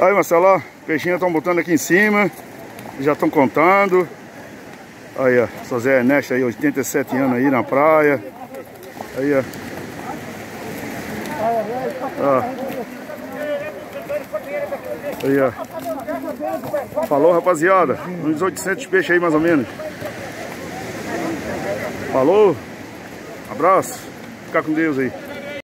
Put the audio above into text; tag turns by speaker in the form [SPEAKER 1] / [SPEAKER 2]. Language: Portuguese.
[SPEAKER 1] Aí, Marcelo, ó, peixinhos estão botando aqui em cima. Já estão contando. Aí, ó, só Zé Ernesto aí, 87 anos aí na praia. Aí, ó. ó. Aí, ó. Falou, rapaziada. Uns 800 peixes aí, mais ou menos. Falou. Abraço. Fica com Deus aí.